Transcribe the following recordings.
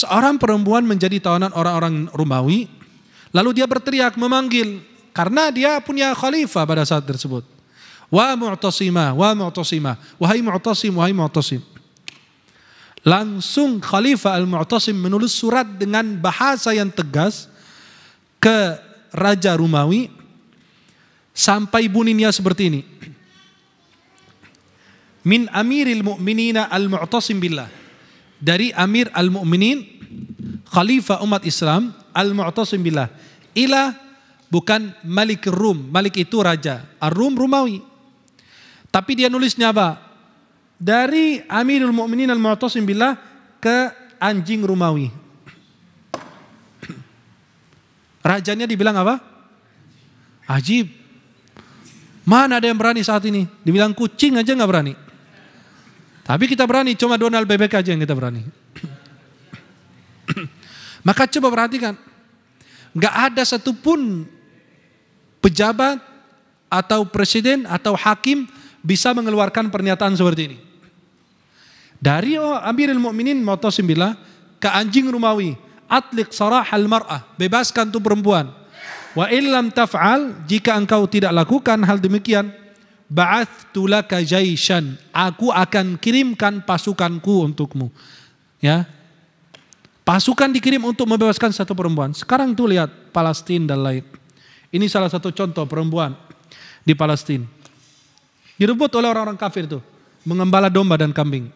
Seorang perempuan menjadi tawanan orang-orang Romawi, lalu dia berteriak memanggil karena dia punya khalifah pada saat tersebut. Wa mu'tasimah, wa mu'tasimah, wahai mu'tasim, wahai mu'tasim. Langsung Khalifah Al-Mu'tasim menulis surat dengan bahasa yang tegas ke Raja Romawi sampai bunyinya seperti ini. Min Amiril Mu'minina Al-Mu'tasim billah. Dari Amir Al-Mu'minin Khalifah umat Islam Al-Mu'tasim billah. Ila bukan Malik Rum. Malik itu raja. Ar-Rum Rumawi. Tapi dia nulisnya apa? dari Amirul Mukminin Al-Mu'tasim billah ke anjing Rumawi. Rajanya dibilang apa? Ajib. Mana ada yang berani saat ini? Dibilang kucing aja nggak berani. Tapi kita berani, cuma Donald Bebek aja yang kita berani. Maka coba perhatikan, nggak ada satupun pejabat atau presiden atau hakim bisa mengeluarkan pernyataan seperti ini. Dari Amirul Mukminin Mu'tasim billah ke anjing Rumawi, atlik sarah al mar'ah, bebaskan tuh perempuan. Wa illam taf'al, jika engkau tidak lakukan hal demikian, ba'athtu laka jaishan, aku akan kirimkan pasukanku untukmu. Ya. Pasukan dikirim untuk membebaskan satu perempuan. Sekarang tuh lihat Palestina dan lain. Ini salah satu contoh perempuan di Palestina. Direbut oleh orang-orang kafir tuh, mengembala domba dan kambing.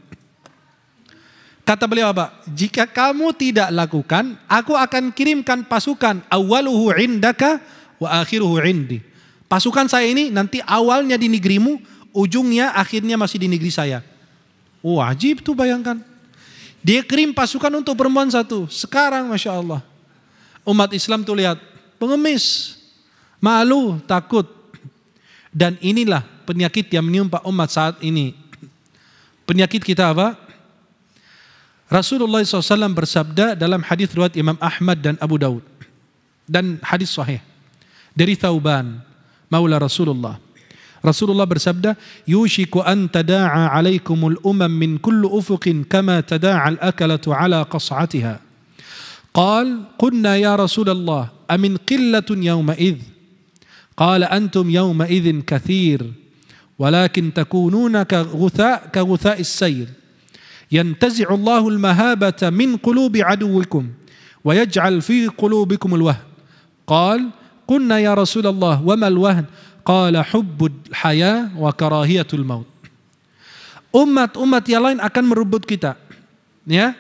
Kata beliau apa? Jika kamu tidak lakukan, aku akan kirimkan pasukan awaluhu indaka wa akhiruhu indi. Pasukan saya ini nanti awalnya di negerimu, ujungnya akhirnya masih di negeri saya. Wajib tuh bayangkan. Dia kirim pasukan untuk perempuan satu. Sekarang Masya Allah. Umat Islam tuh lihat. Pengemis. Malu, takut. Dan inilah penyakit yang menimpa umat saat ini. Penyakit kita apa? Rasulullah SAW bersabda dalam hadis riwayat Imam Ahmad dan Abu Daud dan hadis sahih dari Thauban maula Rasulullah. Rasulullah bersabda, "Yushiku an tada'a 'alaikumul umam min kulli ufuqin kama tada'a al-akalatu 'ala qas'atiha." قال قلنا يا رسول الله أمن قلة يومئذ قال أنتم يومئذ كثير ولكن تكونون كغثاء كغثاء السيل ينتزع الله المهابة من قلوب عدوكم ويجعل في قلوبكم الوهن قال Qunna ya Rasulullah wa mal wahn? Qala hubbul haya wa karahiyatul maut. Umat-umat yang lain akan merebut kita. Ya.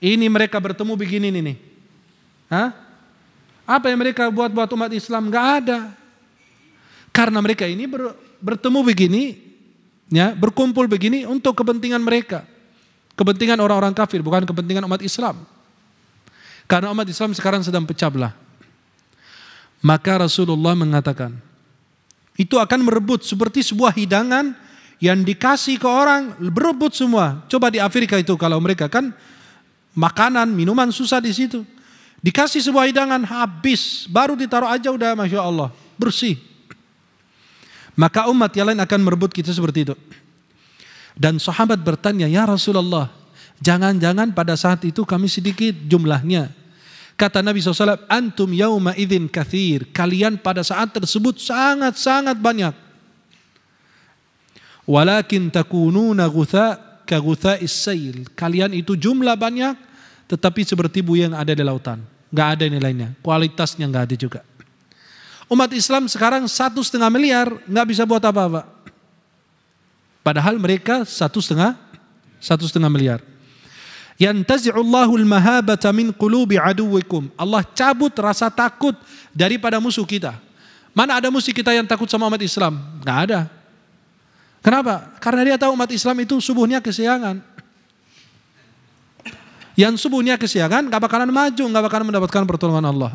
Ini mereka bertemu begini ini. Hah? Apa yang mereka buat buat umat Islam? Gak ada. Karena mereka ini ber, bertemu begini, ya, berkumpul begini untuk kepentingan mereka. Kepentingan orang-orang kafir, bukan kepentingan umat Islam. Karena umat Islam sekarang sedang pecah belah. Maka Rasulullah mengatakan, itu akan merebut seperti sebuah hidangan yang dikasih ke orang, berebut semua. Coba di Afrika itu kalau mereka kan makanan, minuman susah di situ. Dikasih sebuah hidangan habis, baru ditaruh aja udah Masya Allah, bersih. Maka umat yang lain akan merebut kita seperti itu. Dan sahabat bertanya, "Ya Rasulullah, jangan-jangan pada saat itu kami sedikit jumlahnya?" Kata Nabi SAW, "Antum yauma idzin kathir." Kalian pada saat tersebut sangat-sangat banyak. Walakin takununa gutha ka gutha'is sail. Kalian itu jumlah banyak tetapi seperti buih yang ada di lautan. Gak ada nilainya. Kualitasnya gak ada juga. Umat Islam sekarang satu setengah miliar nggak bisa buat apa-apa. Padahal mereka satu setengah satu setengah miliar. Yantazi'ullahu al-mahabata min qulubi aduwikum. Allah cabut rasa takut daripada musuh kita. Mana ada musuh kita yang takut sama umat Islam? Gak ada. Kenapa? Karena dia tahu umat Islam itu subuhnya kesiangan. Yang subuhnya kesiangan gak bakalan maju, gak bakalan mendapatkan pertolongan Allah.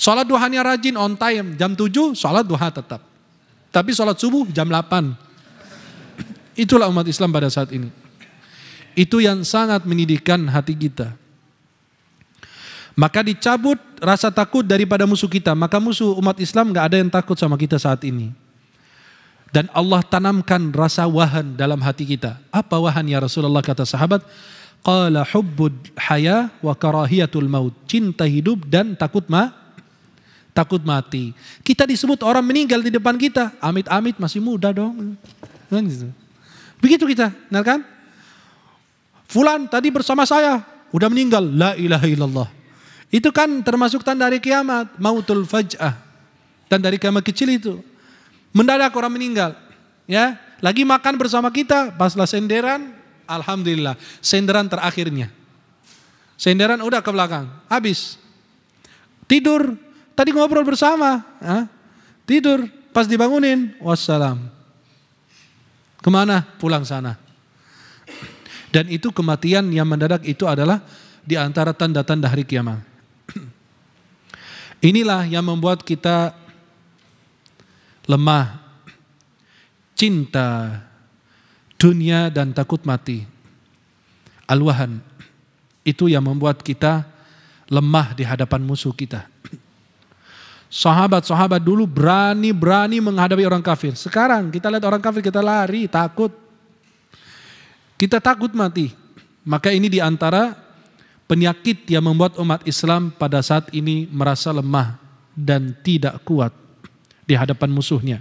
Sholat duhanya rajin on time, jam 7 sholat duha tetap. Tapi sholat subuh jam 8. Itulah umat Islam pada saat ini. Itu yang sangat menyedihkan hati kita. Maka dicabut rasa takut daripada musuh kita. Maka musuh umat Islam gak ada yang takut sama kita saat ini. Dan Allah tanamkan rasa wahan dalam hati kita. Apa wahan ya Rasulullah kata sahabat? Qala hubbud haya wa karahiyatul maut. Cinta hidup dan takut ma takut mati. Kita disebut orang meninggal di depan kita. Amit-amit masih muda dong. Kan gitu. Begitu kita, benar kan? Fulan tadi bersama saya, udah meninggal. La ilaha illallah. Itu kan termasuk tanda hari kiamat, mautul faj'ah. Dan dari kiamat kecil itu. Mendadak orang meninggal. Ya, lagi makan bersama kita, paslah senderan, alhamdulillah, senderan terakhirnya. Senderan udah ke belakang, habis. Tidur, tadi ngobrol bersama, ya. tidur, pas dibangunin, wassalam. Ke mana? Pulang sana. Dan itu kematian yang mendadak itu adalah di antara tanda-tanda hari kiamat. Inilah yang membuat kita lemah, cinta, dunia dan takut mati. Alwahan, itu yang membuat kita lemah di hadapan musuh kita. Sahabat-sahabat dulu berani-berani menghadapi orang kafir. Sekarang kita lihat orang kafir kita lari, takut. Kita takut mati. Maka ini di antara penyakit yang membuat umat Islam pada saat ini merasa lemah dan tidak kuat di hadapan musuhnya.